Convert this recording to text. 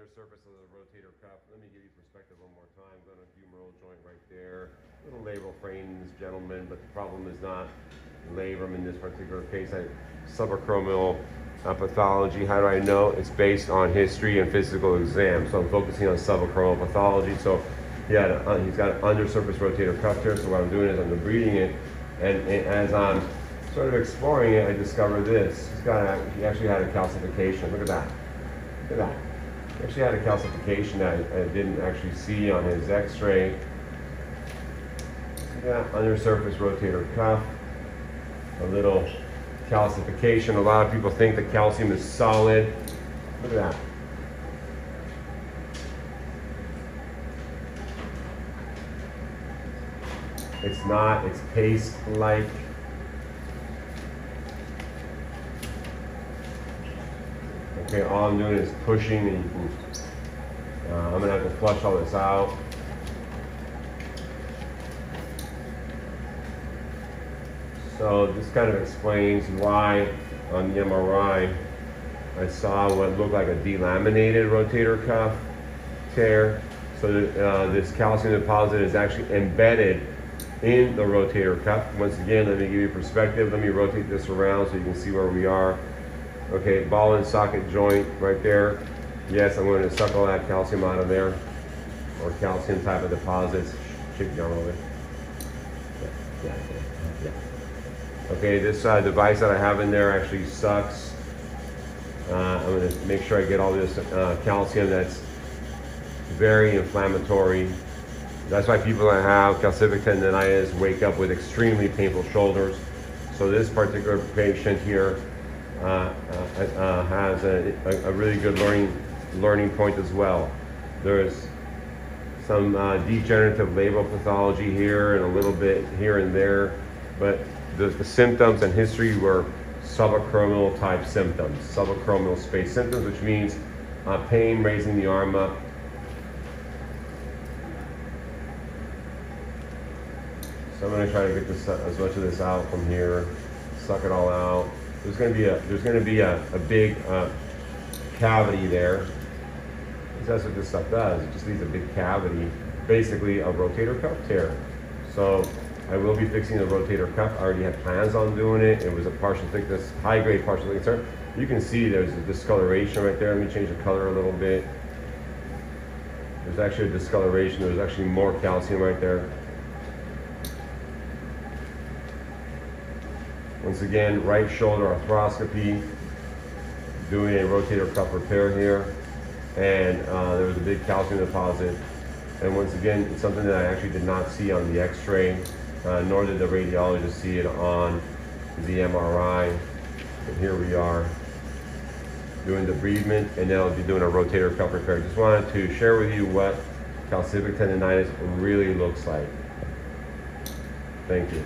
undersurface of the rotator cuff. Let me give you perspective one more time. Go to humeral joint right there. Little labral frame this gentleman, but the problem is not labrum in this particular case. I, subacromial uh, pathology. How do I know? It's based on history and physical exam. So I'm focusing on subacromial pathology. So he had a, uh, he's got an undersurface rotator cuff tear. So what I'm doing is I'm debriding it, and, and as I'm sort of exploring it, I discover this. He's got a, he actually had a calcification. Look at that. Look at that. Actually had a calcification that I, I didn't actually see on his X-ray. Yeah, undersurface rotator cuff. A little calcification. A lot of people think the calcium is solid. Look at that. It's not, it's paste-like. Okay, all I'm doing is pushing and you can, uh, I'm gonna have to flush all this out. So this kind of explains why on the MRI I saw what looked like a delaminated rotator cuff tear. So uh, this calcium deposit is actually embedded in the rotator cuff. Once again, let me give you perspective. Let me rotate this around so you can see where we are. Okay, ball and socket joint right there. Yes, I'm going to suck all that calcium out of there or calcium type of deposits. A little bit. Yeah, yeah, yeah. Okay, this uh, device that I have in there actually sucks. Uh, I'm going to make sure I get all this uh, calcium that's very inflammatory. That's why people that have calcific tendonitis wake up with extremely painful shoulders. So this particular patient here has a, a, really good learning learning point as well. There's some uh, degenerative labral pathology here and a little bit here and there, but the, the symptoms and history were subacromial type symptoms, subacromial space symptoms, which means uh, pain raising the arm up, So I'm gonna try to get this as much of this out from here, suck it all out. There's gonna be a there's gonna be a, a big uh, cavity there. That's what this stuff does. It just leaves a big cavity, basically a rotator cuff tear. So I will be fixing the rotator cuff. I already had plans on doing it. It was a partial thickness, high grade partial thickness tear. You can see there's a discoloration right there. Let me change the color a little bit. There's actually a discoloration. There's actually more calcium right there. Once again, right shoulder arthroscopy, doing a rotator cuff repair here, and uh, there was a big calcium deposit. And once again, it's something that I actually did not see on the x-ray, uh, nor did the radiologist see it on the MRI. And here we are doing the debridement, and then I'll be doing a rotator cuff repair. Just wanted to share with you what calcific tendonitis really looks like. Thank you.